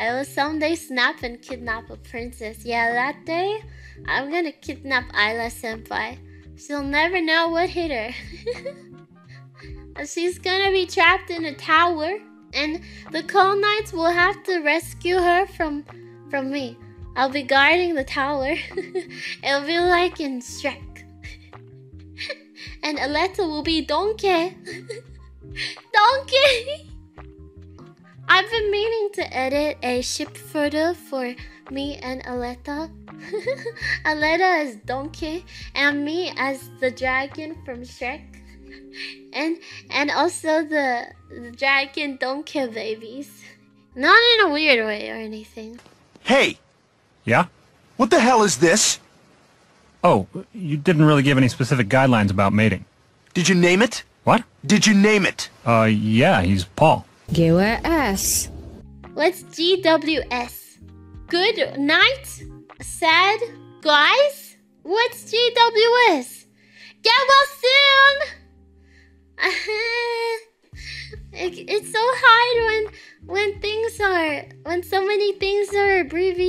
I will someday snap and kidnap a princess. Yeah, that day, I'm gonna kidnap Ayla Senpai. She'll never know what hit her. She's gonna be trapped in a tower, and the Cold Knights will have to rescue her from from me. I'll be guarding the tower. It'll be like in Shrek. and Aletta will be Donkey. Donkey! I've been meaning to edit a ship photo for me and Aletta. Aletta as Donkey and me as the dragon from Shrek. And and also the, the dragon Donkey babies. Not in a weird way or anything. Hey, Yeah? what the hell is this? Oh, you didn't really give any specific guidelines about mating. Did you name it? What? Did you name it? Uh, yeah, he's Paul. GWS. What's GWS? Good night? Sad? Guys? What's GWS? Get well soon! it, it's so hard when when things are when so many things are abbreviated.